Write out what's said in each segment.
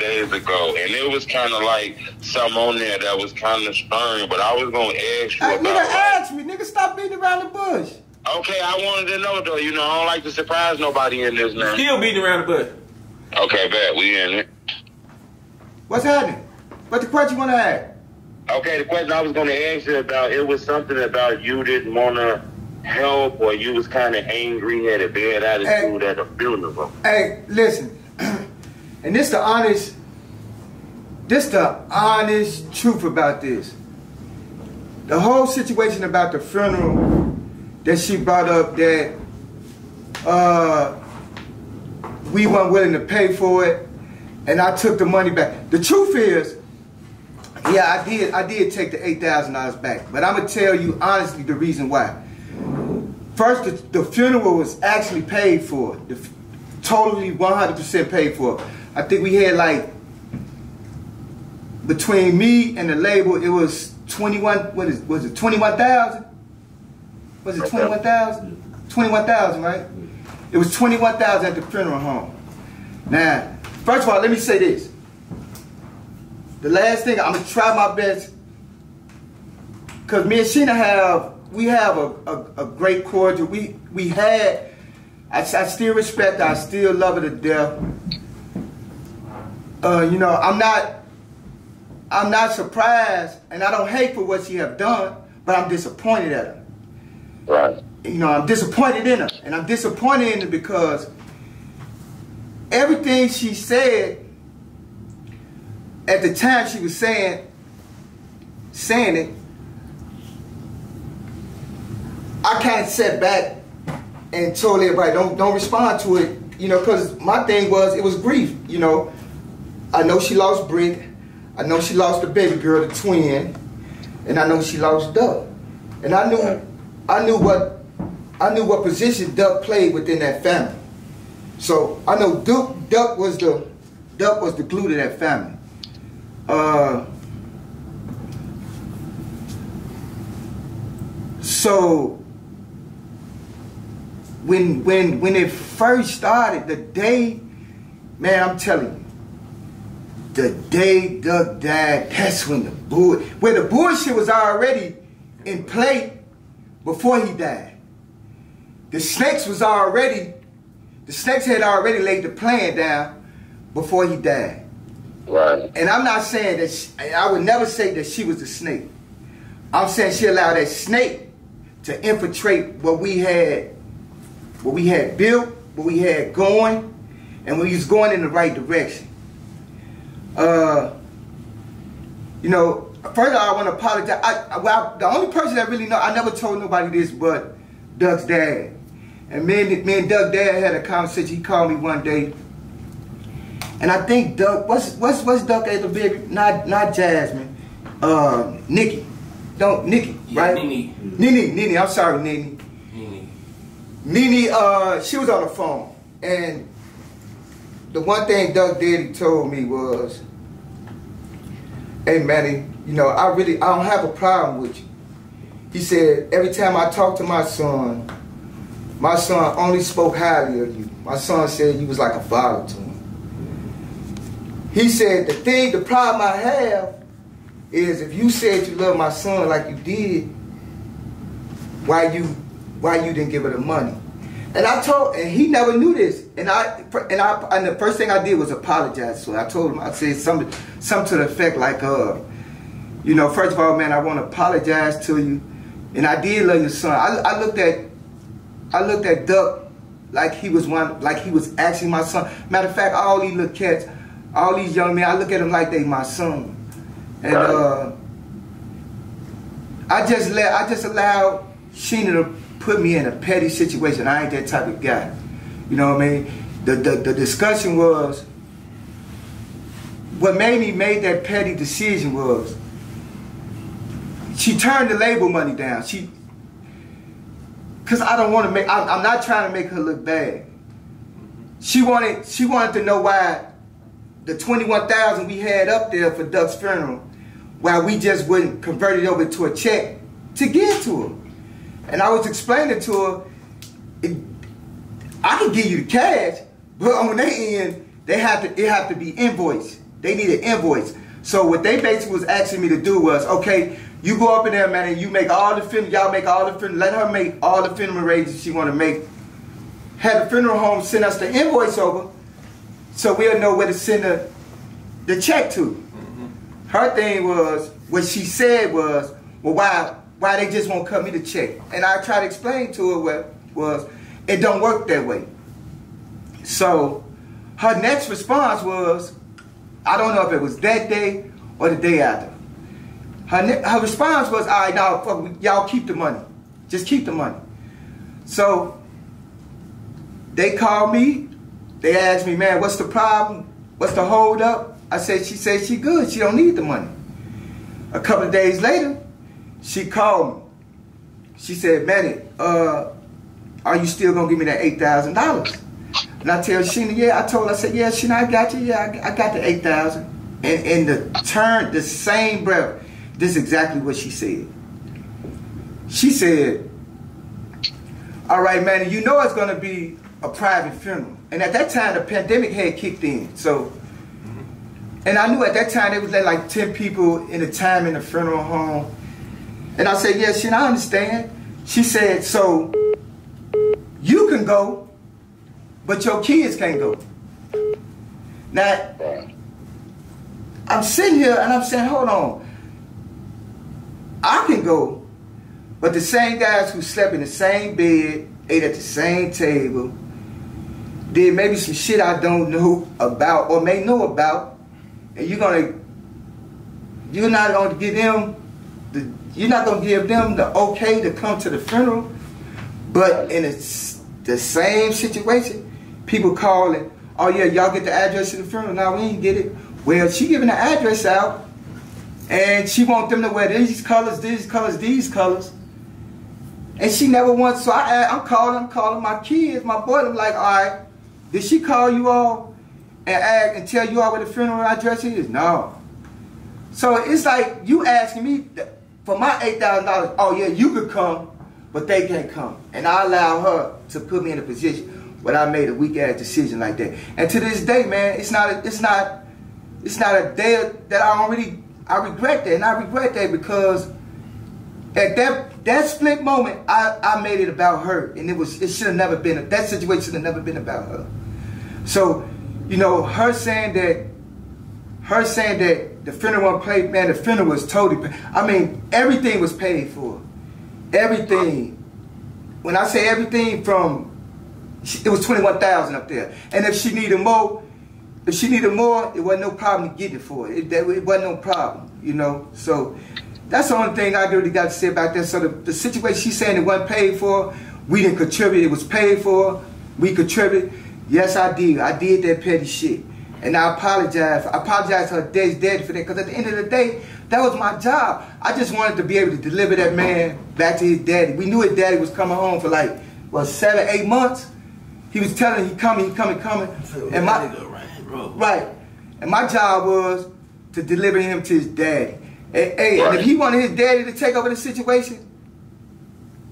days ago, and it was kind of like something on there that was kind of stern. But I was gonna ask you Hey, about. nigga, like- ask me. Nigga, stop beating around the bush. okay, I wanted to know though. You know, I don't like to surprise nobody in this now. Still beating around the bush. Okay, bet we in it. What's happening? What the question you want to ask? Okay, the question I was going to ask you about it was something about you didn't want to help, or you was kind of angry, had a bad attitude at a funeral. Hey, listen. and this the honest, this the honest truth about this. The whole situation about the funeral that she brought up that uh, we weren't willing to pay for it, and I took the money back. The truth is, yeah, I did. I did take the eight thousand dollars back, but I'm gonna tell you honestly the reason why. First, the, the funeral was actually paid for. The, totally 100% paid for. I think we had like between me and the label, it was 21. What is was it 21,000? Was it 21,000? 21,000, right? It was 21,000 at the funeral home. Now, first of all, let me say this. The last thing I'm gonna try my best, cause me and Sheena have we have a, a, a great cordial. We we had. I, I still respect her. I still love her to death. Uh, you know, I'm not. I'm not surprised, and I don't hate for what she have done, but I'm disappointed at her. Right. You know, I'm disappointed in her, and I'm disappointed in her because everything she said at the time she was saying saying it, I of sat back and told everybody don't don't respond to it, you know, because my thing was it was grief, you know. I know she lost Brick, I know she lost the baby girl, the twin, and I know she lost Duck, and I knew I knew what I knew what position Duck played within that family. So I know Duck Duck was the Duck was the glue to that family. Uh, so when when when it first started, the day, man, I'm telling you, the day Duck died, that's when the bull where the bullshit was already in play before he died. The snakes was already, the snakes had already laid the plan down before he died. Right. And I'm not saying that she, I would never say that she was a snake. I'm saying she allowed that snake to infiltrate what we had, what we had built, what we had going, and we was going in the right direction. Uh, you know, first of all, I want to apologize. I, I- well, the only person that really know, I never told nobody this, but Duck's dad. And me and, me and Duck dad had a conversation. He called me one day. And I think Duck, what's what's what's Duck as a baby? Not not Jasmine, uh, Nikki, don't Nikki, Yeah, right? Nini. Nini, Nini. I'm sorry, Nini. Nini. Nini. uh, she was on the phone, and the one thing Doug did, he told me was, "Hey, Manny, you know, I really, I don't have a problem with you." He said, "Every time I talk to my son, my son only spoke highly of you. My son said you was like a father to him." He said, "The thing, the problem I have is if you said you love my son like you did, why you why you didn't give her the money. And I told, and he never knew this. And I, and I, and the first thing I did was apologize. So I told him, I said something, something to the effect like, uh, you know, first of all, man, I want to apologize to you. And I did love your son. I, I looked at, I looked at Duck like he was one, like he was actually my son. Matter of fact, all these little cats, all these young men, I look at them like they my son. And Right. uh, I just let, I just allowed Sheena to put me in a petty situation. I ain't that type of guy. You know what I mean? The, the, the discussion was, what made me make that petty decision was, she turned the label money down. She, cause I don't want to make, I, I'm not trying to make her look bad. She wanted, she wanted to know why the 21,000 we had up there for Duck's funeral, why we just wouldn't convert it over to a check to give to her. And I was explaining to her, it, I can give you the cash, but on their end, they have to it have to be invoiced. they need an invoice. So what they basically was asking me to do was, okay, you go up in there, man, and you make all the funeral, y'all make all the funeral, let her make all the funeral arrangements she want to make. Have the funeral home send us the invoice over, so we'll know where to send the, the check to. Mm-hmm. Her thing was, what she said was, well, why, why they just won't cut me the check? And I tried to explain to her what was, it don't work that way. So her next response was, I don't know if it was that day or the day after. Her, her response was, all right, now y'all keep the money. Just keep the money. So they called me. They asked me, man, what's the problem? What's the hold up? I said, she said she good. She don't need the money. A couple of days later, she called me. She said, Manny, uh, are you still gonna give me that eight thousand dollars? And I tell Sheena, yeah, I told her, I said, yeah, Sheena, I got you, yeah, I, got the eight thousand. And in the turn, the same breath, this is exactly what she said. She said, all right, man, you know it's to be a private funeral. And at that time, the pandemic had kicked in. So, and I knew at that time there was like 10 people in a time in the funeral home. And I said, yes, yeah, I understand. She said, so you can go, but your kids can't go. Now, I'm sitting here and I'm saying, hold on. I can go, but the same guys who slept in the same bed, ate at the same table, did maybe some shit I don't know about or may know about, and you're gonna, you're not gonna give them, the, you're not gonna give them the okay to come to the funeral, but in the same situation, people calling, oh yeah, y'all get the address to the funeral. Now we ain't get it. Well, she giving the address out and she want them to wear these colors, these colors, these colors. And she never wants, so I, I'm calling, I'm calling my kids, my boy, I'm like, all right, did she call you all and ask and tell you all where the funeral address is? No. So it's like you asking me for my $8,000, oh yeah, you could come, but they can't come. And I allow her to put me in a position where I made a weak ass decision like that. And to this day, man, it's not, a, it's not, it's not a day that I don't I regret that, and I regret that because at that that split moment, I, I made it about her, and it was it should have never been that situation should have never been about her. So, you know, her saying that, her saying that the funeral was paid, man, the funeral was totally. Paid. I mean, everything was paid for, everything. When I say everything, from it was twenty one thousand up there, and if she needed more, if she needed more, it wasn't no problem to get it for. It, it wasn't no problem, you know. So that's the only thing I really got to say about that. So the, the situation she's saying it wasn't paid for, we didn't contribute. It was paid for. We contributed. Yes, I did. I did that petty shit. And I apologize. I apologize to her dad's daddy for that. Because at the end of the day, that was my job. I just wanted to be able to deliver that man back to his daddy. We knew his daddy was coming home for like, what, seven, eight months? He was telling he coming, he coming, coming. And my, Right. And my job was to deliver him to his daddy. And, hey, right. and if he wanted his daddy to take over the situation,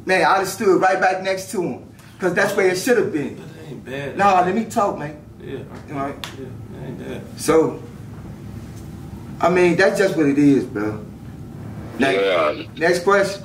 man, I'd have stood right back next to him. Because that's where it should have been. That ain't bad. No, nah, let me talk, man. Yeah. All right. Yeah, ain't. So, I mean, that's just what it is, bro. Next, yeah. Next question.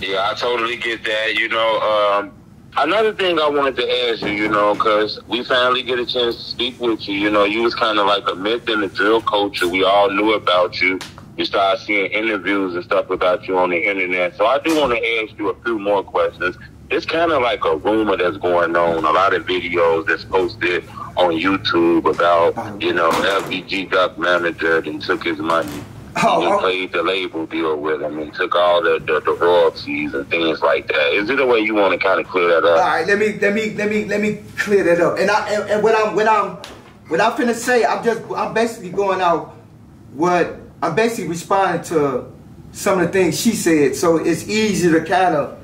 Yeah, I totally get that. You know, um, Another thing I wanted to ask you, you know, because we finally get a chance to speak with you. You know, you was kind of like a myth in the drill culture. We all knew about you. You started seeing interviews and stuff about you on the internet. So I do want to ask you a few more questions. It's kind of like a rumor that's going on. A lot of videos that's posted on YouTube about, you know, FBG Duck manager and took his money. Oh, he oh. played the label deal with him and took all the, the, the, royalties and things like that. Is it a way you want to kind of clear that up? All right, let me let me let me let me clear that up. And I and, and what I'm what I'm what I'm finna say, I'm just I'm basically going out what I'm basically responding to some of the things she said. So it's easy to kind of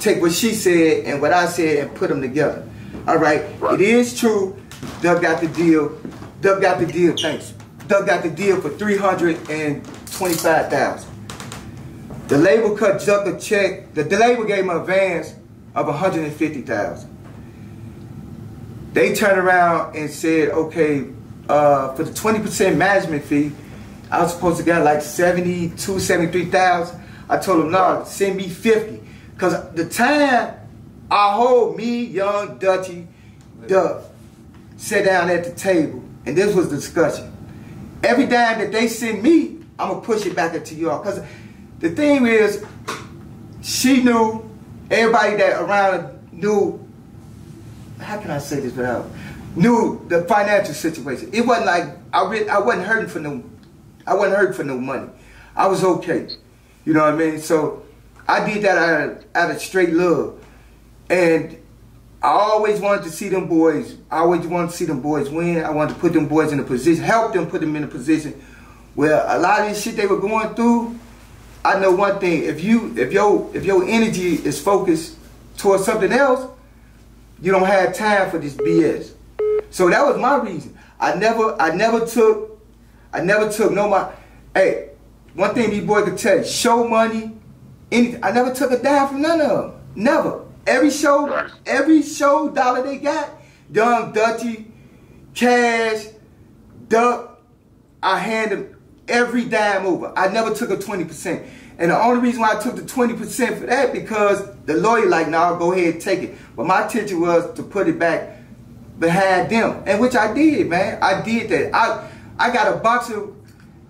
take what she said and what I said and put them together. All right, right. it is true. Duck got the deal. Duck got the deal. Thanks. Duck got the deal for 325000 The label cut Duck a check. The, the label gave him an advance of 150000 They turned around and said, okay, uh, for the 20% management fee, I was supposed to get like 72, 73,000. I told him, no, send me 50. Because the time I hold me, young Dutchie, Duck, sit down at the table, and this was discussion. Every dime that they send me, I'm going to push it back into y'all. Because the thing is, she knew, everybody that around knew, how can I say this without, knew the financial situation. It wasn't like, I, re- I wasn't hurting for no, I wasn't hurting for no money. I was okay. You know what I mean? So I did that out of, out of straight love. And I always wanted to see them boys. I always wanted to see them boys win. I wanted to put them boys in a position, help them put them in a position where a lot of this shit they were going through. I know one thing: if you, if your, if your energy is focused towards something else, you don't have time for this BS. So that was my reason. I never, I never took, I never took no my. Hey, one thing these boys could tell you: show money. Anything. I never took a dime from none of them. Never. Every show, every show dollar they got, Young Dutchie, Cash, Duck, I hand them every dime over. I never took a 20%. And the only reason why I took the 20% for that because the lawyer like, nah, go ahead, take it. But my intention was to put it back behind them. And which I did, man. I did that. I I got a box of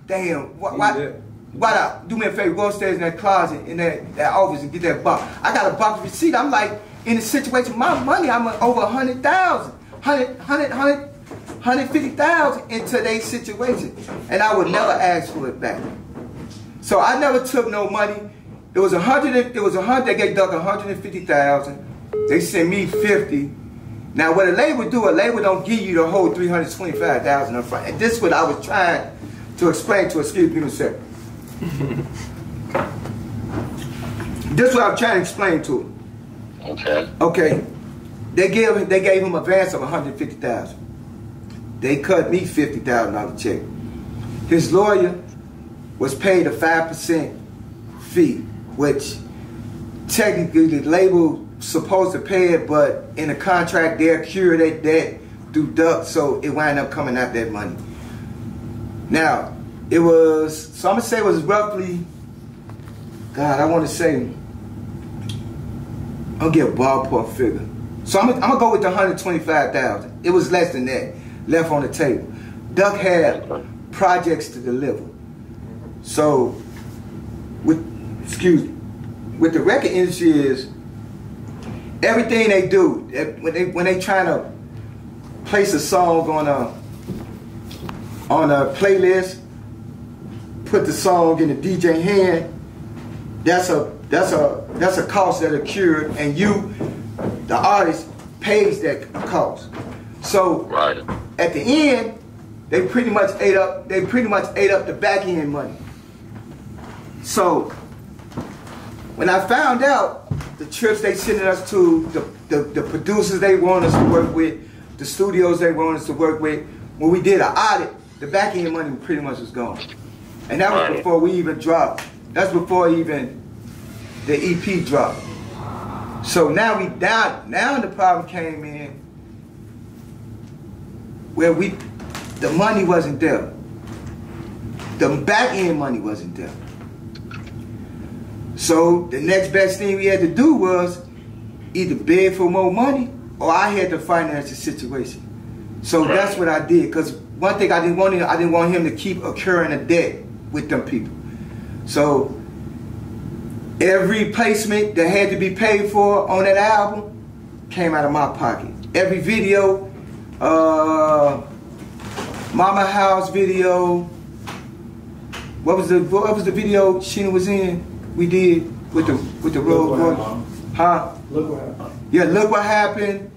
damn what, what why not? Do me a favor, go upstairs in that closet, in that, that office and get that box. I got a box receipt. I'm like, in a situation, my money, I'm over a hundred thousand, hundred, hundred, hundred, hundred fifty thousand in today's situation. And I would never ask for it back. So I never took no money. It was a hundred, it was a hundred, they gave Duck a hundred and fifty thousand. They sent me fifty. Now what a label do, a label don't give you the whole 325,000 up front. And this is what I was trying to explain to, a second. This is what I'm trying to explain to him. Okay. Okay. They gave they gave him a advance of 150,000. They cut me $50,000 check. His lawyer was paid a 5% fee, which technically the label supposed to pay it, but in the contract they're cured that debt through duck, so it wound up coming out that money. Now, it was, so I'm gonna say it was roughly, God, I wanna say, I'll get a ballpark figure. So I'm, I'm gonna go with the 125,000. It was less than that left on the table. Duck had projects to deliver. So, with, excuse me, with the record industry is, everything they do, when they, when they trying to place a song on a, on a playlist, put the song in the DJ hand, that's a that's a that's a cost that occurred, and you, the artist, pays that cost. So right. at the end, they pretty much ate up they pretty much ate up the back end money. So when I found out the trips they sending us to, the, the, the producers they want us to work with, the studios they want us to work with, when we did an audit, the back end money pretty much was gone. And that was Right. before we even dropped. That's before even the EP dropped. So now we down. Now the problem came in where we, the money wasn't there. The back end money wasn't there. So the next best thing we had to do was either beg for more money or I had to finance the situation. So Right. that's what I did. Cause one thing I didn't want him, I didn't want him to keep incurring a debt with them people. So every placement that had to be paid for on that album came out of my pocket. Every video, uh, Mama House video. What was the what was the video Sheena was in? We did with the with the road boy. Huh? Look what happened. Yeah, look what happened.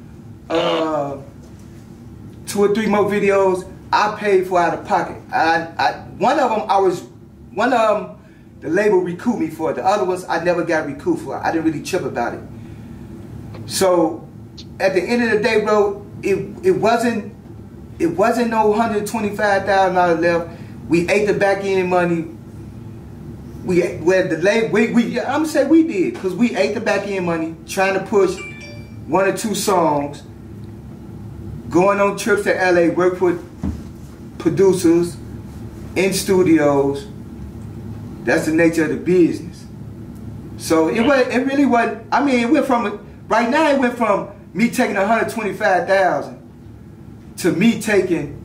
Uh, two or three more videos I paid for out of pocket. I, I one of them I was one of them the label recouped me for. it. The other ones I never got recouped for. I didn't really chip about it. So at the end of the day, bro, it it wasn't it wasn't no hundred twenty five thousand dollars left. We ate the back end money. We where the label we, we I'm say we did because we ate the back end money trying to push one or two songs, going on trips to LA, work with producers in studios. That's the nature of the business. So it was it really wasn't I mean it went from right now it went from me taking 125,000 to me taking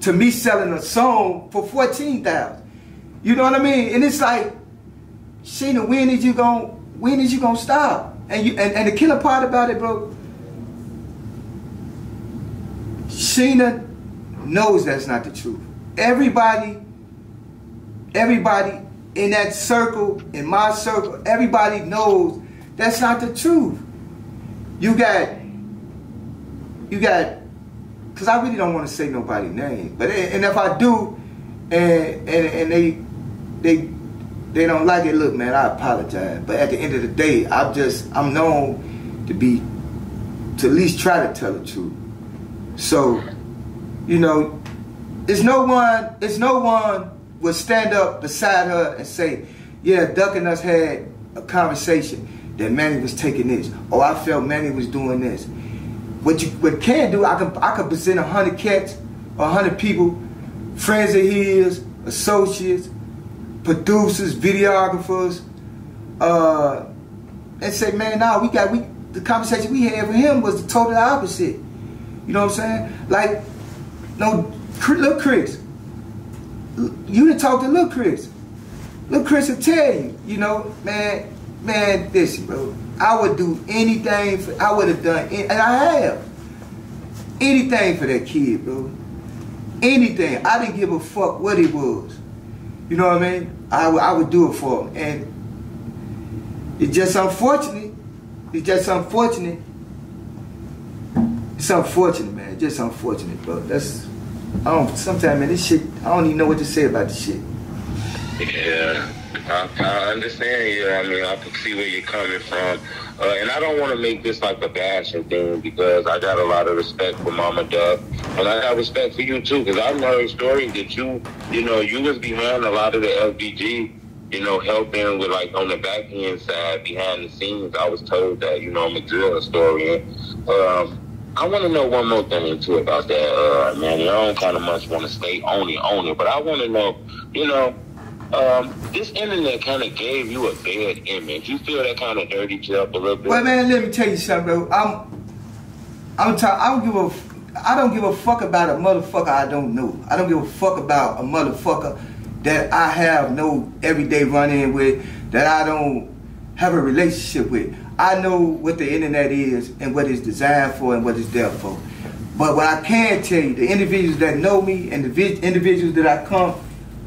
to me selling a song for 14,000. You know what I mean? And it's like Sheena, when is you going when is you gonna stop? And you and, and the killer part about it, bro, Sheena knows that's not the truth. Everybody, everybody in that circle, in my circle, everybody knows that's not the truth. You got, you got, because I really don't want to say nobody's name, but and if I do, and and and they they they don't like it, look, man, I apologize. But at the end of the day, I'm just I'm known to be to at least try to tell the truth. So, you know, it's no one, it's no one would stand up beside her and say, yeah, Duck and us had a conversation that Manny was taking this. Oh, I felt Manny was doing this. What you what can do, I can I can present hundred cats, a hundred people, friends of his, associates, producers, videographers, uh, and say, man, nah, we got we the conversation we had with him was the total opposite. You know what I'm saying? Like, no, look, Chris. You didn't talk to Look Chris. Look Chris will tell you, you know, man, man, listen, bro. I would do anything for, I would have done, and I have, anything for that kid, bro. Anything. I didn't give a fuck what he was. You know what I mean? I, I would do it for him. And it's just unfortunate. It's just unfortunate it's unfortunate, man. It's just unfortunate, bro. That's I don't. Sometimes, man, this shit. I don't even know what to say about this shit. Yeah, I, I understand you. I mean, I can see where you're coming from. Uh, and I don't want to make this like a bashing thing because I got a lot of respect for Mama Duck, and I got respect for you too because I've heard stories that you, you know, you was behind a lot of the FBG, you know, helping with like on the back end side, behind the scenes. I was told that, you know, I'm a drill historian. Um, I want to know one more thing too about that, uh, man. I don't kind of much want to stay on it, on it, but I want to know, you know, um, this internet kind of gave you a bad image. You feel that kind of you up a little bit? Well, man, let me tell you something, bro. I'm, I'm I don't give a, I don't give a fuck about a motherfucker I don't know. I don't give a fuck about a motherfucker that I have no everyday run in with, that I don't have a relationship with. I know what the internet is and what it's designed for and what it's there for. But what I can tell you, the individuals that know me and the individuals that I come,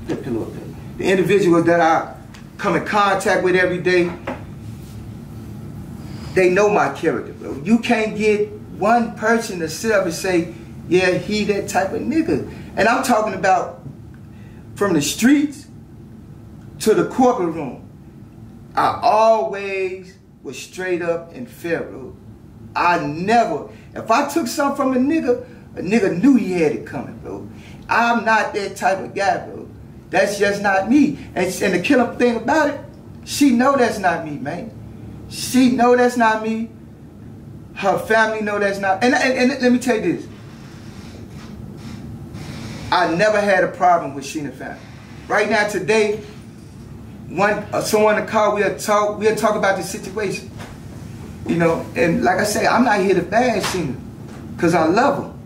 the pillow up there, the individuals that I come in contact with every day, they know my character, bro. You can't get one person to sit up and say, yeah, he that type of nigga. And I'm talking about from the streets to the corporate room. I always was straight up and fair. I never, if I took something from a nigga, a nigga knew he had it coming, bro. I'm not that type of guy, bro. That's just not me. And, and the killer thing about it, she know that's not me, man. She know that's not me. Her family know that's not. And, and, and let me tell you this. I never had a problem with Sheena family. Right now, today, one uh, someone in the car, we'll talk, we'll talk about the situation. You know, and like I say, I'm not here to bash him because I love him.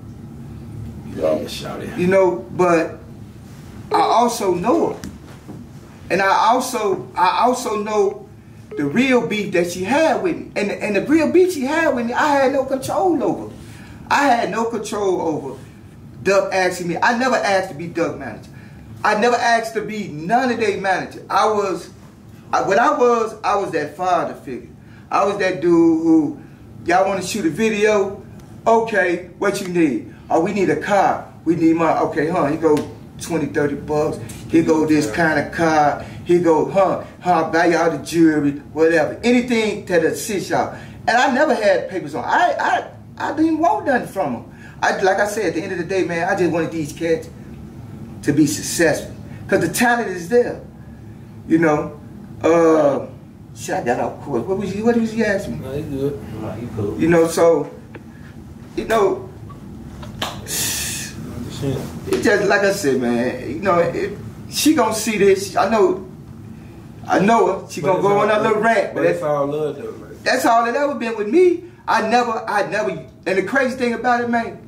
Yeah, you know, but I also know her. And I also I also know the real beef that she had with me. And, and the real beef she had with me, I had no control over. I had no control over Duck asking me. I never asked to be Duck manager. I never asked to be none of their manager. I was, I, when I was, I was that father figure. I was that dude who, y'all want to shoot a video? Okay, what you need? Oh, we need a car. We need my, okay, huh, he go 20, 30 bucks. He go this kind of car. He go, huh, huh, buy y'all the jewelry, whatever. Anything that assist y'all. And I never had papers on. I, I, I didn't want nothing from them. I, like I said, at the end of the day, man, I just wanted these cats to be successful. Because the talent is there. You know, uh, shit, I got off course. What was he, what was he asking me? No, you good. No, you cool. You know, so, you know, Shit. It just like I said, man. You know, it, she gonna see this. I know. I know her. She But gonna go on that little rant, But but that's, all love though. Like, that's all it ever been with me. I never, I never. And the crazy thing about it, man,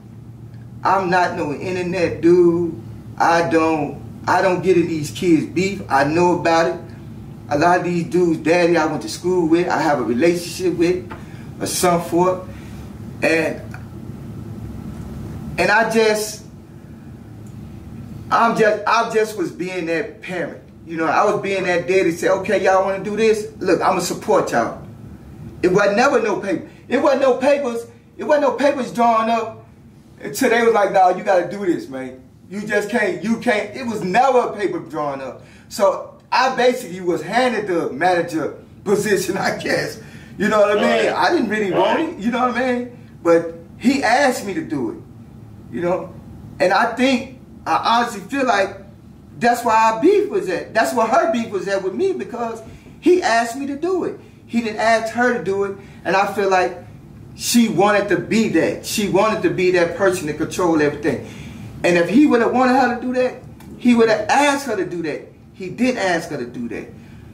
I'm not no internet dude. I don't, I don't get in these kids' beef. I know about it. A lot of these dudes, daddy, I went to school with, I have a relationship with, a son for, and and I just, I'm just, I just was being that parent. You know, I was being that daddy. Say, okay, y'all want to do this? Look, I'm gonna support y'all. It was never no paper. It wasn't no papers. It wasn't no papers drawn up until they was like, "No, you got to do this, man. You just can't. You can't." It was never a paper drawn up. So I basically was handed the manager position, I guess. You know what I mean? Right. I didn't really want it. You know what I mean? But he asked me to do it. You know, and I think I honestly feel like that's why our beef was at. That's where her beef was at with me because he asked me to do it. He didn't ask her to do it, and I feel like she wanted to be that. She wanted to be that person to control everything. And if he would have wanted her to do that, he would have asked her to do that. He did ask her to do that.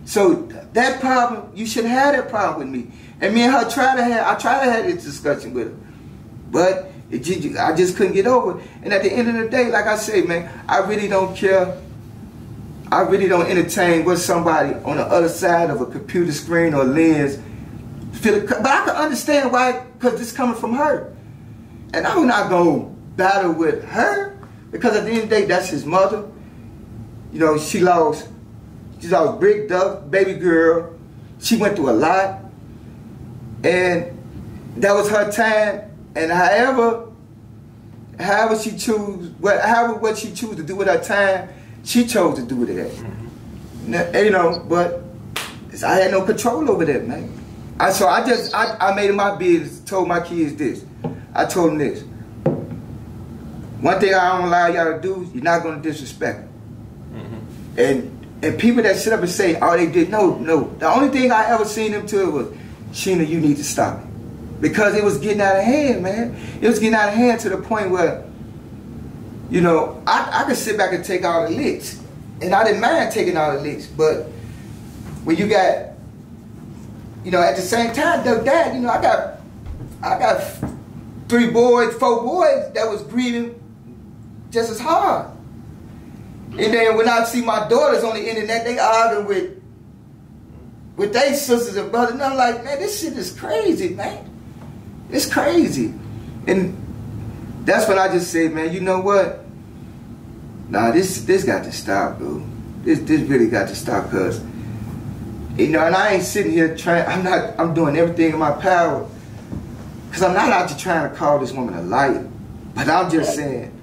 So that problem, you should have that problem with me. And me and her try to have, I try to have this discussion with her. But it, I just couldn't get over it. And at the end of the day, like I say, man, I really don't care. I really don't entertain what somebody on the other side of a computer screen or lens feel. But I can understand why, because this coming from her. And I'm not going to battle with her because at the end of the day, that's his mother. You know, she lost, she lost Brick Duck, baby girl. She went through a lot. And that was her time. And however, however she choose, what, however what she choose to do with her time, she chose to do that. Mm-hmm. Now, You know, but I had no control over that, man. I so I just I, I made it my business. Told my kids this. I told them this. One thing I don't allow y'all to do, you're not gonna disrespect. Mm-hmm. And and people that sit up and say, oh, they did no, no. The only thing I ever seen them to was, Sheena, you need to stop it. Because it was getting out of hand, man. It was getting out of hand to the point where, you know, I, I could sit back and take all the licks. And I didn't mind taking all the licks. But when you got, you know, at the same time, though, dad, you know, I got, I got three boys, four boys that was grieving just as hard. And then when I see my daughters on the internet, they arguing with with their sisters and brothers, and I'm like, man, this shit is crazy, man. It's crazy. And that's when I just said, man, you know what? Nah, this this got to stop, bro. This this really got to stop, cause you know, and I ain't sitting here trying. I'm not. I'm doing everything in my power, cause I'm not out to trying to call this woman a liar. But I'm just saying,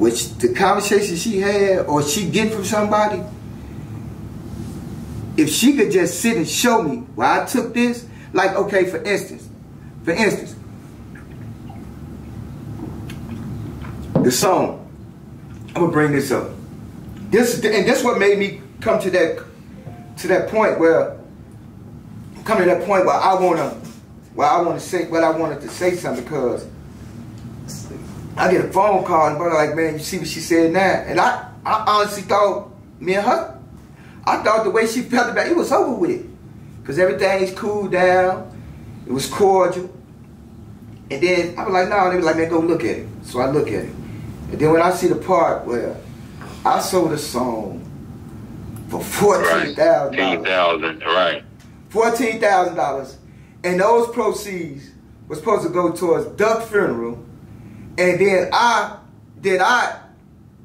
which the conversation she had or she get from somebody, if she could just sit and show me where I took this, like okay, for instance, for instance, the song. I'm gonna bring this up. This and this what made me come to that to that point where come to that point where I wanna where I wanna say what I wanted to say something because I get a phone call and brother like, man, you see what she said now? And I, I honestly thought me and her, I thought the way she felt about it, it was over with. Cause everything's cooled down. It was cordial. And then I was like, no, they was like, man, go look at it. So I look at it. And then when I see the part where I sold a song for fourteen thousand dollars. thousand, right? Fourteen thousand dollars. And those proceeds were supposed to go towards Duck funeral. And then I then I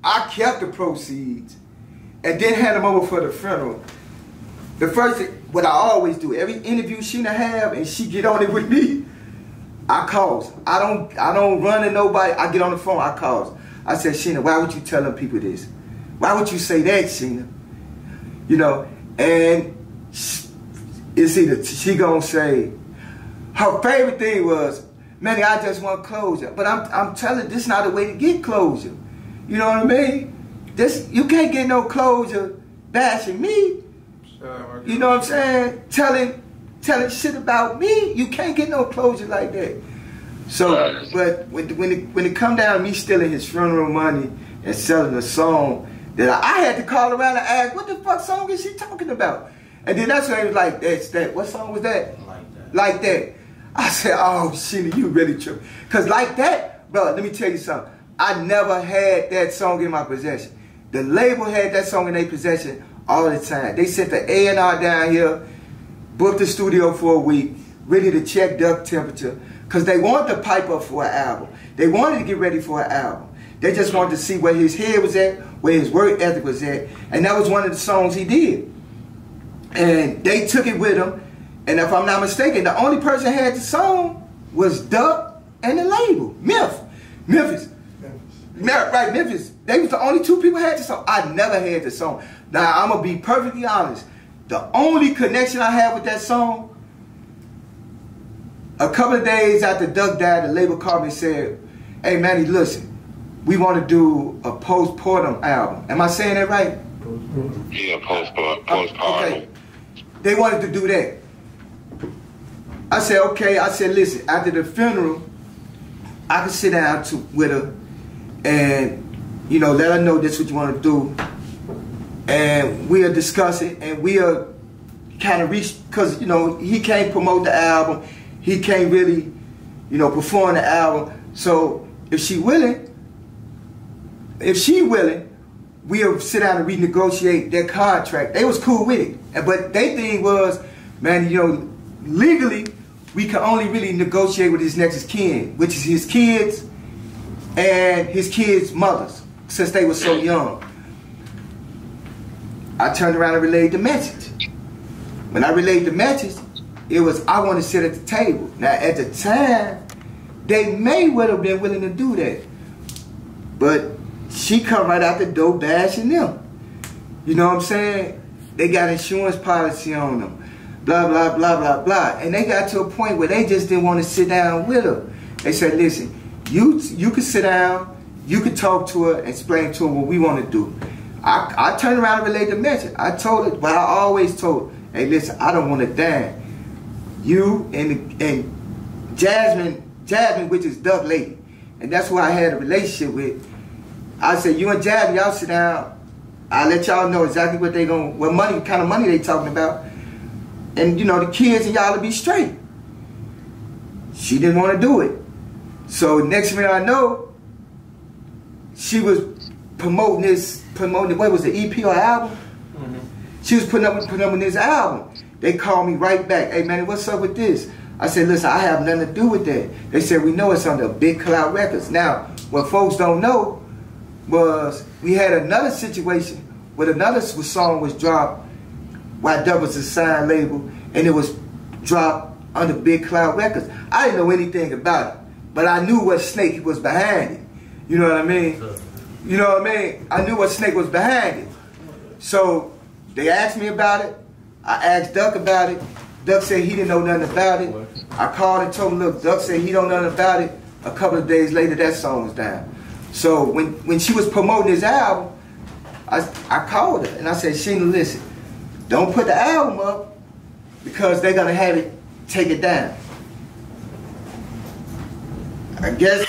I kept the proceeds and then had them over for the funeral. The first thing, what I always do, every interview Sheena have and she get on it with me, I calls. I don't I don't run to nobody. I get on the phone, I calls. I said, Sheena, why would you tell them people this? Why would you say that, Sheena? You know, and it's either she gonna say her favorite thing was, man, I just want closure. But I'm I'm telling this not a way to get closure. You know what I mean? This you can't get no closure bashing me. You know what I'm saying? Telling telling shit about me. You can't get no closure like that. So, but when when it, when it come down to me stealing his funeral money and selling a song, that I, I had to call around and ask, what the fuck song is she talking about? And then that's when he was like, that's that. What song was that? Like that. Like that. I said, oh shit, you really true. Cause like that, bro, let me tell you something. I never had that song in my possession. The label had that song in their possession all the time. They sent the A&R down here, booked the studio for a week, ready to check duck temperature. Cause they wanted to pipe up for an album. They wanted to get ready for an album. They just wanted to see where his head was at, where his work ethic was at. And that was one of the songs he did. And they took it with him. And if I'm not mistaken, the only person had the song was Duck and the label, Memphis. Memphis. Me- Right, Memphis. They was the only two people had the song. I never had the song. Now I'm gonna be perfectly honest. The only connection I had with that song, a couple of days after Duck died, the label called me and said, Hey Manny, listen, we want to do a postpartum album. Am I saying that right? Yeah, postpartum. Postpartum. Okay. They wanted to do that. I said, okay. I said, listen, after the funeral, I can sit down to, with her and, you know, let her know this what you want to do. And we'll discuss it and we'll kind of reach, because, you know, he can't promote the album. He can't really, you know, perform the album. So if she willing, if she willing, we'll sit down and renegotiate their contract. They was cool with it. But they thing was, man, you know, legally, we can only really negotiate with his next kin, which is his kids and his kids' mothers, since they were so young. I turned around and relayed the message. When I relayed the message, it was I want to sit at the table. Now at the time, they may would have been willing to do that. But she come right out the door bashing them. You know what I'm saying? They got insurance policy on them. Blah, blah, blah, blah, blah. And they got to a point where they just didn't want to sit down with her. They said, listen, you you can sit down, you can talk to her, explain to her what we want to do. I, I turned around and relayed the message. I told her, but I always told her, hey, listen, I don't want to die. You and and Jasmine, Jasmine, which is Duck Lady, and that's who I had a relationship with. I said, you and Jasmine, y'all sit down. I'll let y'all know exactly what they going what money, kind of money they talking about. And you know, the kids and y'all to be straight. She didn't want to do it. So next thing I know, she was promoting this, promoting what was it, EP or album? Mm-hmm. She was putting up putting up with this album. They called me right back. Hey man, what's up with this? I said, listen, I have nothing to do with that. They said, we know it's under Big Cloud Records. Now, what folks don't know was we had another situation where another song was dropped Dub was a signed label and it was dropped under Big Cloud Records. I didn't know anything about it, but I knew what Snake was behind it. You know what I mean? You know what I mean? I knew what Snake was behind it. So they asked me about it. I asked Duck about it. Duck said he didn't know nothing about it. I called and told him, look, Duck said he don't know nothing about it. A couple of days later, that song was down. So when, when she was promoting his album, I, I called her and I said, Sheena, listen, don't put the album up because they're gonna have it take it down. I guess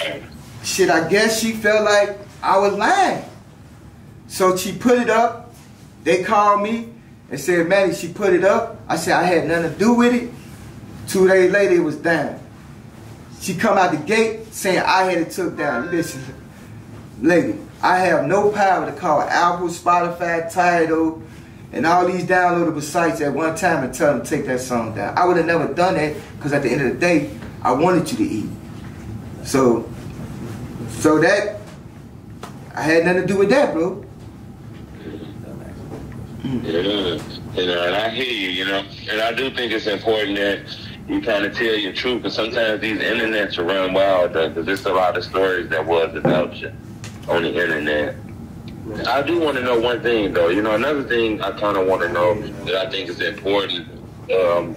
shit, I guess she felt like I was lying. So she put it up. They called me and said, Manny, she put it up. I said I had nothing to do with it. Two days later it was down. She come out the gate saying I had it took down. Listen, lady, I have no power to call Apple, Spotify, Tidal, and all these downloadable sites at one time and tell them to take that song down. I would have never done that because at the end of the day, I wanted you to eat. So, so that I had nothing to do with that, bro. Mm. Yeah, you know, and I hear you, you know, and I do think it's important that you kind of tell your truth, because sometimes these internets run wild, uh, because there's a lot of stories that was about you on the internet. I do want to know one thing, though. You know, another thing I kind of want to know that I think is important, um,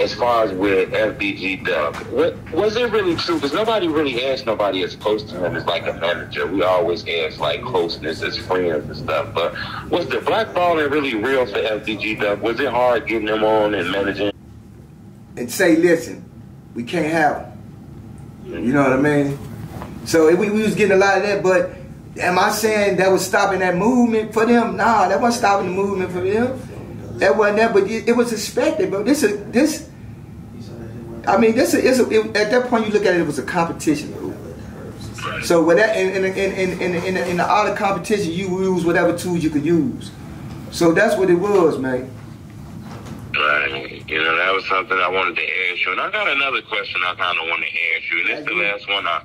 as far as with FBG what, was it really true? Because nobody really asked nobody as close to him as like a manager. We always ask like closeness as friends and stuff. But was the blackballing really real for FBG Duck? Was it hard getting him on and managing? And say, listen, we can't have them. You know what I mean? So we, we was getting a lot of that, but am I saying that was stopping that movement for them? Nah, that wasn't stopping the movement for them. That wasn't that, but it, it was expected. But this is this. I mean, this is a, it, at that point you look at it, it was a competition. So with that, in in in in in, in, in the art of competition, you use whatever tools you could use. So that's what it was, man. Right. You know, that was something I wanted to ask you. And I got another question I kind of want to ask you. And this is the last one I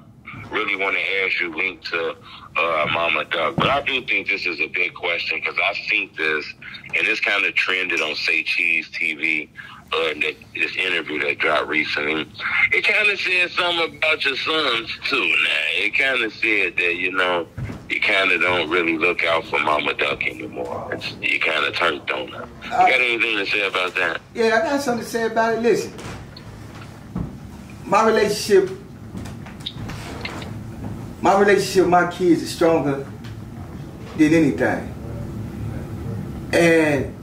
really want to ask you link to uh, Mama Duck. But I do think this is a big question because I think this, and this kind of trended on Say Cheese TV. Uh, that, this interview that dropped recently, it kind of said something about your sons too. Now it kind of said that you know you kind of don't really look out for Mama Duck anymore. It's, you kind of turned on her. You got anything to say about that? Yeah, I got something to say about it. Listen, my relationship, my relationship with my kids is stronger than anything. And,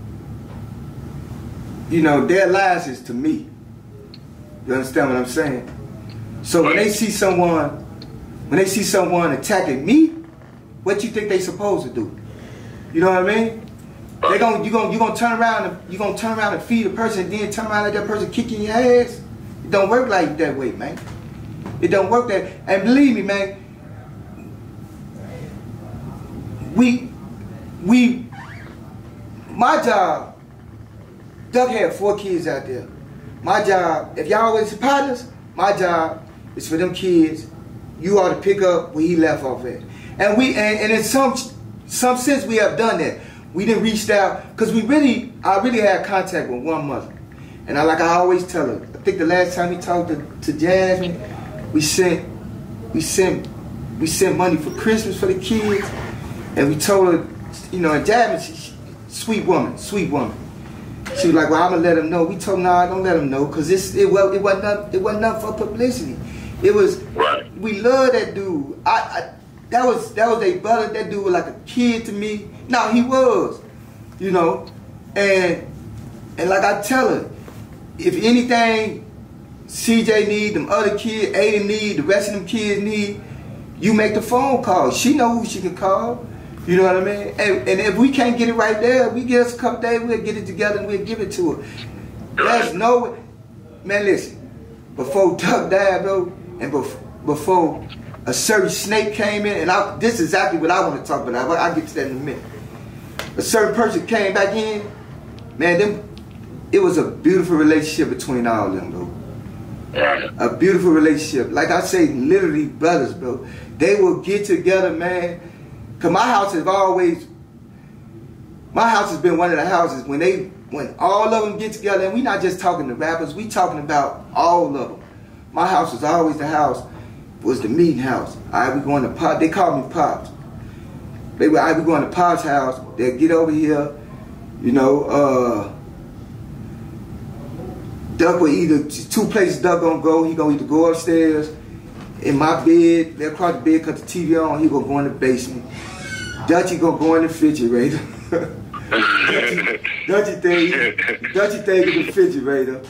you know, their lives is to me. You understand what I'm saying? So when they see someone, when they see someone attacking me, what you think they supposed to do? You know what I mean? They gonna you gonna you gonna turn around and you gonna turn around and feed a person and then turn around and let that person kick in your ass. It don't work like that way, man. It don't work that and believe me, man. We we my job, Duck had four kids out there. My job, if y'all was partners, my job is for them kids. You ought to pick up where he left off at. And we and, and in some some sense we have done that. We didn't reach out because we really I really had contact with one mother. And I like I always tell her, I think the last time we talked to, to Jasmine, we sent we sent we sent money for Christmas for the kids. And we told her, you know, and Jasmine, she, she, sweet woman, sweet woman. She was like, well, I'm gonna let them know. We told her, nah, don't let them know, cause this it was it wasn't it wasn't nothing for publicity. It was Right. we love that dude. I, I that was that was a brother. That dude was like a kid to me. No, he was, you know, and and like I tell her, if anything, CJ need them other kids, Aiden need the rest of them kids need. You make the phone call. She know who she can call. You know what I mean? And, and if we can't get it right there, we get us a couple days, we'll get it together and we'll give it to her. There's no man. Listen, before Duck died though, and bef- before a certain snake came in, and I, this is exactly what I want to talk about. I'll, I'll get to that in a minute. A certain person came back in, man. Them, it was a beautiful relationship between all of them, bro. A beautiful relationship. Like I say, literally brothers, bro. They will get together, man. Cause my house has always, my house has been one of the houses when they, when all of them get together, and we not just talking to rappers, we talking about all of them. My house was always the house, was the meeting house. All right, we going to Pop. They call me Pops. They were, all right, we going to Pop's house. They'll get over here, you know. uh Duck will either two places Duck gonna go. He gonna either go upstairs in my bed, they across the bed, cut the TV on. He gonna go in the basement. Dutchie gonna go in the refrigerator. Dutchie thing, Dutchie thing in the refrigerator.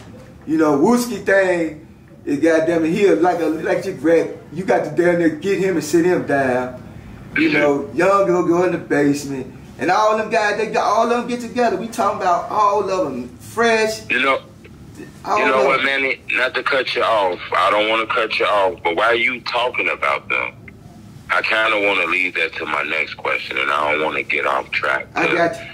You know, Wooski thing is goddamn it, he like a electric wreck. You got to down there get him and sit him down. You know, Young gonna go in the basement. And all them guys, they got all of them get together. We talking about all of them fresh. You know, All you know what. Manny? Not to cut you off. I don't want to cut you off, but why are you talking about them? I kind of want to leave that to my next question, and I don't want to get off track. I got you.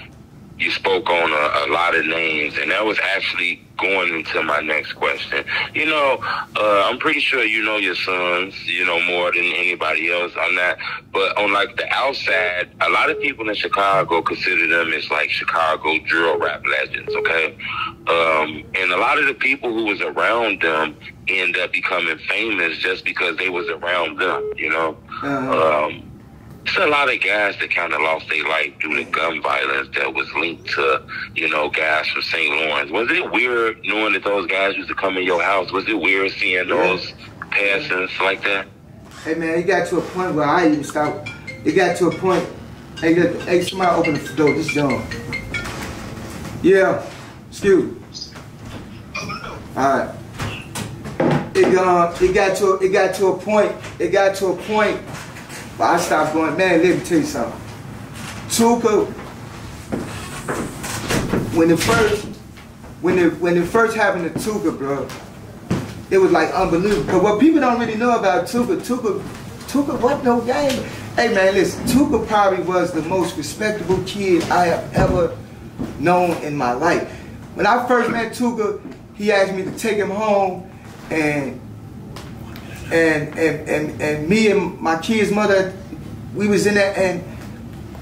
You spoke on a, a lot of names, and that was actually going into my next question. You know, uh, I'm pretty sure you know your sons, you know, more than anybody else on that. But on like the outside, a lot of people in Chicago consider them as like Chicago drill rap legends, okay? Um, and a lot of the people who was around them end up becoming famous just because they was around them, you know? Uh-huh. Um, it's a lot of guys that kind of lost their life due to gun violence that was linked to, you know, guys from St. Lawrence. Was it weird knowing that those guys used to come in your house? Was it weird seeing those passings like that? Hey man, it got to a point where I even stopped. It got to a point. Hey, look, hey, somebody open the door. This John. Yeah, excuse. All right. it uh, it got to it got to a point. It got to a point. Where I stopped going. Man, let me tell you something. Tooka, when the first when it when it first happened to Tooka, bro, it was like unbelievable. But what people don't really know about Tooka, Tooka, Tooka wasn't no game. Hey man, listen, Tooka probably was the most respectable kid I have ever known in my life. When I first met Tooka, he asked me to take him home and and and and, and me and my kid's mother, we was in there and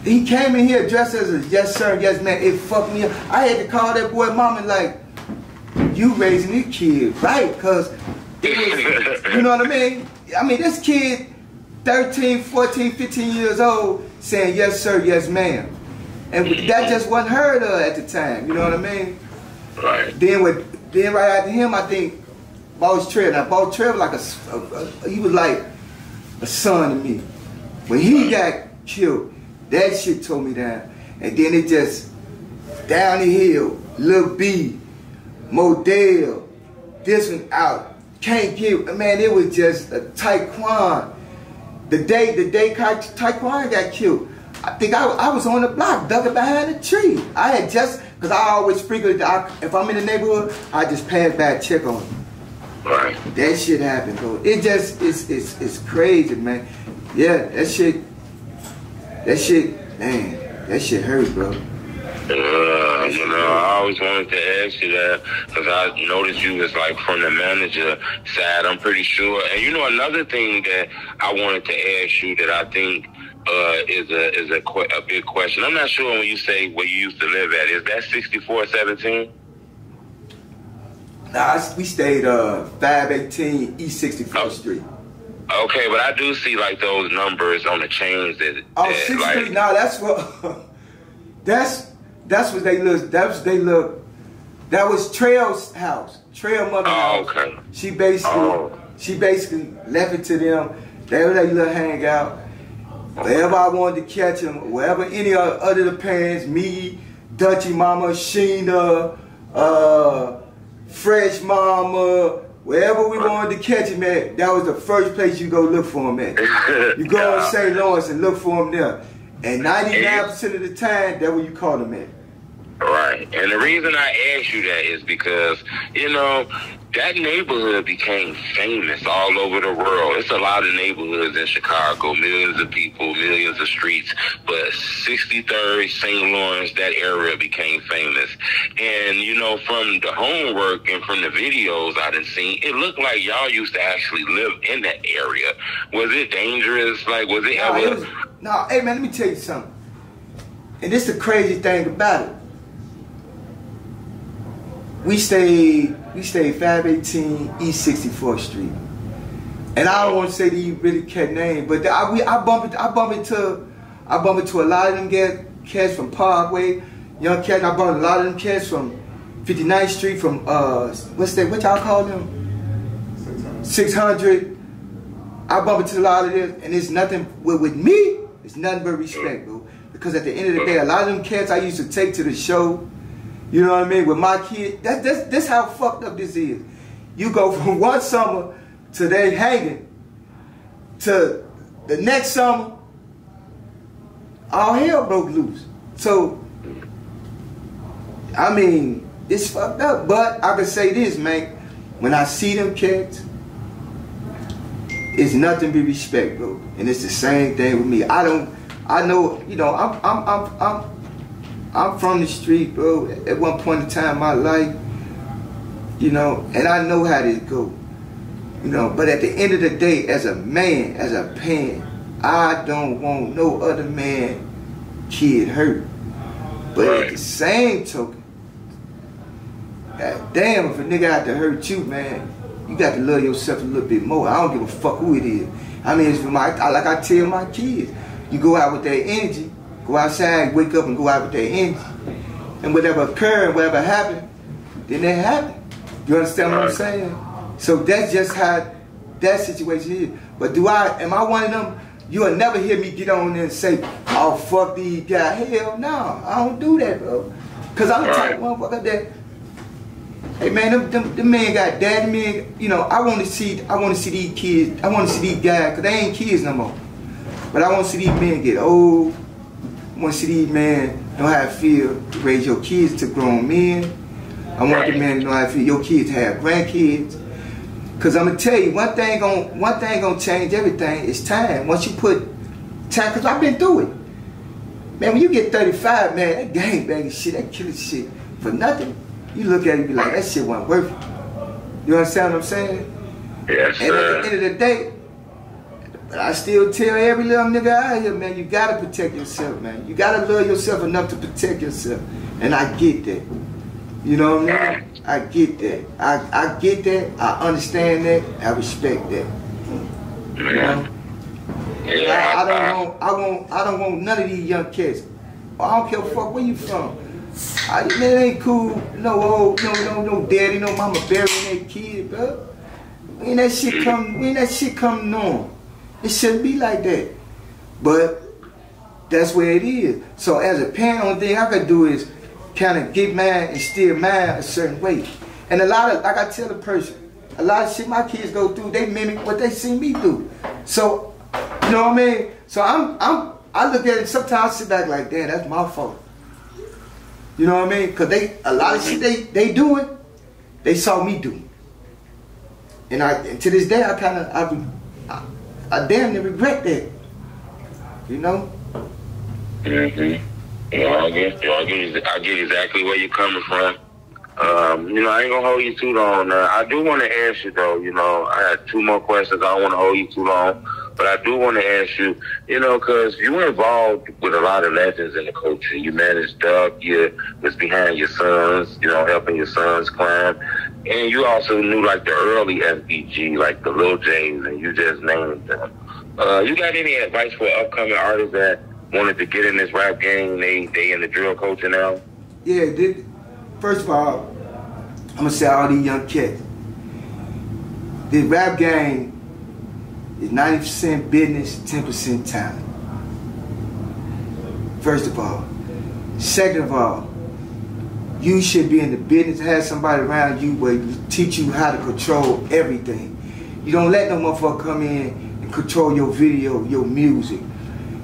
he came in here dressed as a yes sir, yes man. It fucked me up. I had to call that boy mom and like, you raising this kid, right? Cause was, you know what I mean? I mean, this kid, 13, 14, 15 years old, saying yes sir, yes ma'am. And that just wasn't heard of at the time, you know what I mean? Right. Then with then right after him, I think Boss Trell. Now Boss Trell like a, a- a- he was like a son to me. When he got killed, that shit tore me down. And then it just down the hill, Lil B, Modell, this one out. Can't get man, it was just a Tay Capone. The day the day Tay Capone got killed, I think I, I was on the block, dug behind a tree. I had just because I always figured I, if I'm in the neighborhood, I just pass by check on him. Right. That shit happened, bro. It just it's it's it's crazy, man. Yeah, that shit. That shit, man. That shit hurt, bro. Uh, you know, I always wanted to ask you that because I noticed you was like from the manager side. I'm pretty sure. And you know, another thing that I wanted to ask you that I think uh, is a is a, a big question. I'm not sure when you say where you used to live at. Is that 6417? Nah, we stayed uh 518 East 64th Street. Okay, but I do see like those numbers on the chains that, Oh, that 6th like Street. Nah, that's what. that's that's what they look. That's they look. That was Trail's house. Trail mother Oh, house. okay. She basically Oh. she basically left it to them. They were they little hang out. Wherever I wanted to catch him, wherever any other, other the parents, me, Dutchie Mama, Sheena, uh, Fresh Mama, wherever we wanted to catch him at, that was the first place you go look for him at. You go in St. Lawrence and look for him there. And 99% of the time, that's where you caught him at. Right. And the reason I ask you that is because, you know, that neighborhood became famous all over the world. It's a lot of neighborhoods in Chicago, millions of people, millions of streets, but 63rd, St. Lawrence, that area became famous. And, you know, from the homework and from the videos I done seen, it looked like y'all used to actually live in that area. Was it dangerous? Like, was it it ever... was, nah, hey man, let me tell you something. And this the crazy thing about it. We stayed, we stayed 518 East 64th Street. And I don't want to say that you really cat name, but I, we, I bump it, I bump into, I bump into a lot of them get cats from Parkway, young cats. I bump a lot of them cats from 59th Street, from uh, what's that? What y'all call them? 600. I bump into a lot of this, and it's nothing with, with me. It's nothing but respect, bro. Because at the end of the day, a lot of them cats I used to take to the show. You know what I mean? With my kid, that's that's that's how fucked up this is. You go from one summer to they hanging to the next summer, all hell broke loose. So, I mean, it's fucked up. But I can say this, man. When I see them cats, it's nothing but respect, bro. And it's the same thing with me. I don't, I know, you know, I'm, I'm, I'm, I'm, I'm from the street, bro. At one point in time in my life, you know, and I know how this go. You know, but at the end of the day, as a man, as a parent, I don't want no other man kid hurt. But at the same token, God damn, if a nigga out to hurt you, man, you got to love yourself a little bit more. I don't give a fuck who it is. I mean, it's for my, like I tell my kids, you go out with that energy, go outside, wake up and go out with their energy. And whatever occurred, whatever happened, then it happened. You understand what I'm saying? So that's just how that situation is. But do I, am I one of them? You'll never hear me get on there and say, oh, fuck these guys. Hell no, I don't do that, bro. Because I'm the type of motherfucker that Hey man, them, them, them man got daddy man. You know, I want to see, I want to see these kids. I want to see these guys, cause they ain't kids no more. But I want to see these men get old. I want to see these men know how to feel to raise your kids to grown men. I want the man to know how to feel your kids to have grandkids. Cause I'm gonna tell you one thing on one thing gonna change everything is time. Once you put time, cause I've been through it. Man, when you get 35, man, that gang banging shit, that killing shit for nothing. You look at it and be like, that shit wasn't worth it. You understand what I'm saying? Yes, And at the end of the day, but I still tell every little nigga ah, out here, man, you gotta protect yourself, man. You gotta love yourself enough to protect yourself. And I get that. You know what I mean? I get that. I, I get that. I understand that. I respect that. You know? Yeah, I, I don't want I want I don't want none of these young kids. I don't care fuck where you from. I, man, it ain't cool. No old, no, no, no daddy, no mama burying that kid, bro. When that shit come, when that shit come norm, it shouldn't be like that. But that's where it is. So as a parent, only thing I could do is kind of get mad and steer mad a certain way. And a lot of, like I tell the person, a lot of shit my kids go through, they mimic what they see me do. So, you know what I mean? So I'm, I'm, I look at it sometimes I sit back like, damn, that's my fault. You know what I mean? Cause they, a lot of shit they, they doing, they saw me do. And I, and to this day, I kind of, I, I, I damn near regret that. You know? Mm-hmm. You know, I get, you know, I get, I get exactly where you're coming from. Um, you know, I ain't gonna hold you too long. Uh, I do want to ask you though. You know, I had two more questions. I don't want to hold you too long, but I do want to ask you. You know, because you were involved with a lot of legends in the culture. You managed Duck. You was behind your sons. You know, helping your sons climb, and you also knew like the early FBG, like the Lil Jays, and you just named them. Uh, you got any advice for upcoming artists that wanted to get in this rap game? They they in the drill culture now. Yeah, did, first of all, I'm gonna say all these young kids. The rap game is 90% business, 10% talent. First of all. Second of all, you should be in the business, have somebody around you where you teach you how to control everything. You don't let no motherfucker come in and control your video, your music,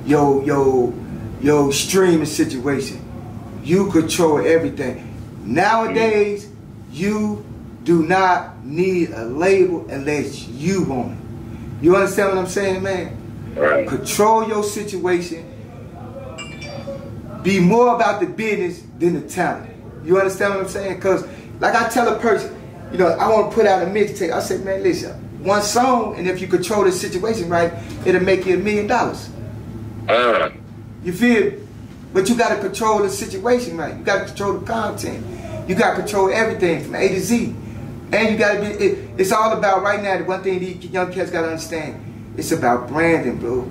your your your streaming situation. You control everything. Nowadays, you do not need a label unless you want it. You understand what I'm saying, man? Right. Control your situation. Be more about the business than the talent. You understand what I'm saying? Because, like I tell a person, you know, I want to put out a mixtape. I say, man, listen, one song, and if you control the situation right, it'll make you a million dollars. Uh, You feel? But you got to control the situation right. You got to control the content. You got to control everything from A to Z. And you got to be, it, it's all about right now, the one thing these young cats got to understand, it's about branding, bro.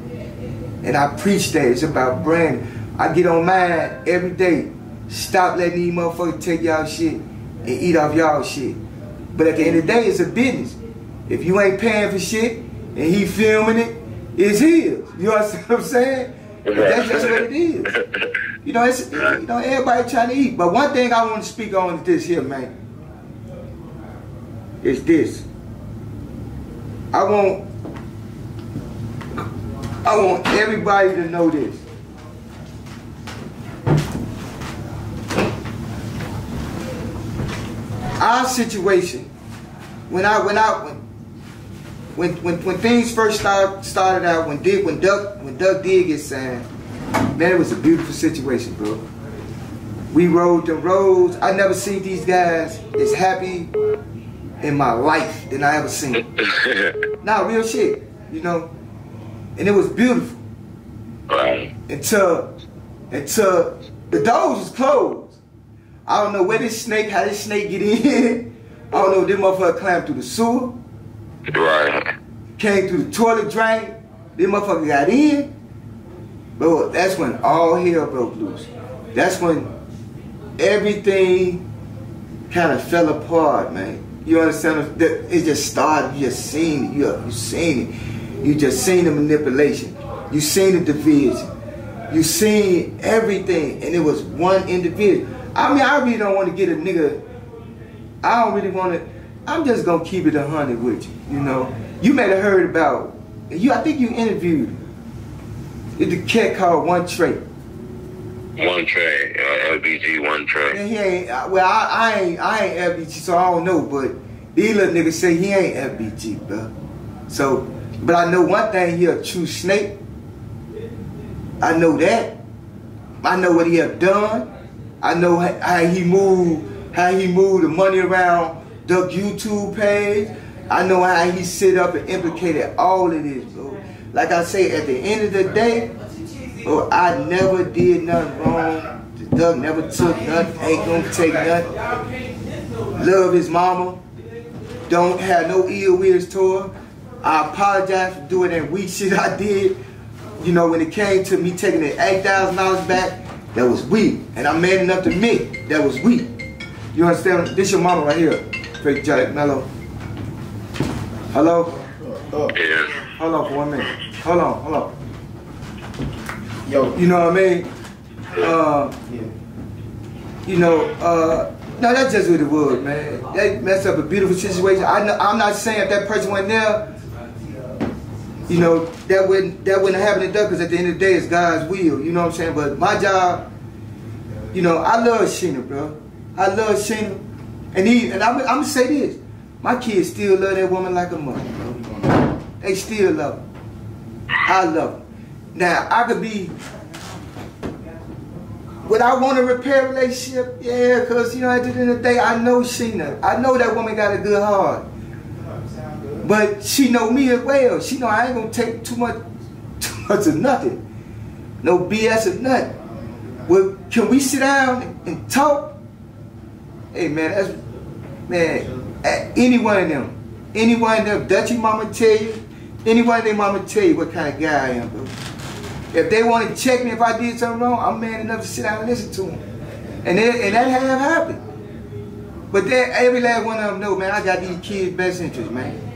And I preach that. It's about branding. I get on mine every day. Stop letting these motherfuckers take y'all shit and eat off y'all shit. But at the end of the day, it's a business. If you ain't paying for shit and he filming it, it's his. You understand what I'm saying? That's just what it is. You know, it's you know everybody trying to eat. But one thing I want to speak on is this here, man. Is this. I want I want everybody to know this. Our situation, when I when I when when when, when things first start, started out, when Dig when Duck when Duck did get signed, man, it was a beautiful situation, bro. We rode the roads. I never seen these guys as happy in my life than I ever seen. Nah, real shit, you know. And it was beautiful right. until until the doors was closed. I don't know where this snake, how this snake get in. I don't know if this motherfucker climbed through the sewer, Right. came through the toilet drain. This motherfucker got in. Bro, that's when all hell broke loose. That's when everything kind of fell apart, man. You understand? It just started. You just seen it. You, you seen it. You just seen the manipulation. You seen the division. You seen everything, and it was one individual. I mean, I really don't want to get a nigga. I don't really want to. I'm just gonna keep it a hundred with you. You know, you may have heard about you. I think you interviewed. the cat called OneTrey. One tray, uh, FBG, one tray. And he ain't. Well, I, I ain't. I ain't FBG, so I don't know. But these little niggas say he ain't FBG, bro. So, but I know one thing. He a true snake. I know that. I know what he have done. I know how, he moved. How he moved the money around the YouTube page. I know how he sit up and implicated all of this, bro. Like I say, at the end of the day, bro, I never did nothing wrong. Duck never took nothing. Ain't gonna take nothing. Love his mama. Don't have no ill wills to her. I apologize for doing that weak shit I did. You know, when it came to me taking the eight thousand dollars back, that was weak. And I'm man enough to admit that was weak. You understand? This your mama right here. Fake Jack Mello. Hello? Yeah. Hold on for one minute. Hold on, hold on. Yo, You know what I mean? Uh, yeah. you know, uh, no, that's just what it was, man. That messed up a beautiful situation. I know, I'm not saying if that person went there, you know, that wouldn't that wouldn't happen to Duck because at the end of the day, it's God's will. You know what I'm saying? But my job, you know, I love Sheena, bro. I love Sheena, and he and I'm, I'm gonna say this: my kids still love that woman like a mother, bro. They still love her. I love her. Now I could be. Would I want to repair relationship? Yeah, because, you know, at the end of the day, I know Sheena. I know that woman got a good heart. But she know me as well. She know I ain't to take too much, too much of nothing. No BS or nothing. Well, can we sit down and, talk? Hey, man, that's, man, any one of them, any one of them, Dutchie mama tell you, any one of them mama tell you what kind of guy I am, bro. If they want to check me if I did something wrong, I'm man enough to sit down and listen to them. And that, and that have happened. But that, every last one of them know, man, I got these kids' best interest, man.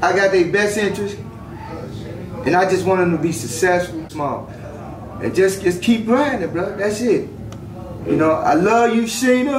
I got their best interest. And I just want them to be successful, small. And just, just keep grinding, bro. That's it. You know, I love you, Sheena.